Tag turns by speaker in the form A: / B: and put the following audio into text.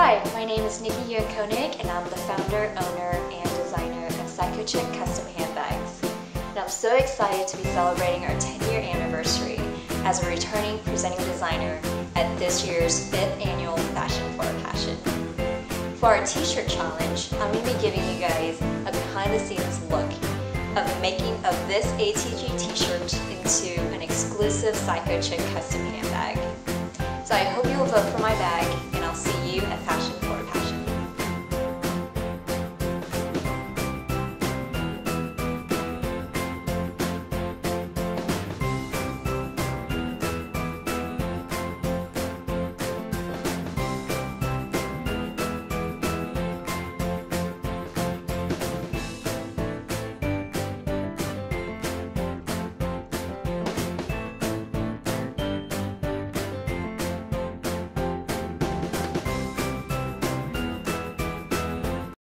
A: Hi, my name is Nikki Duong and I'm the founder, owner, and designer of Cykochik Custom Handbags. And I'm so excited to be celebrating our 10 year anniversary as a returning presenting designer at this year's 5th annual Fashion for a Passion. For our t-shirt challenge, I'm going to be giving you guys a behind the scenes look of the making of this ATG t-shirt into an exclusive Cykochik custom handbag. So I hope you'll vote for my bag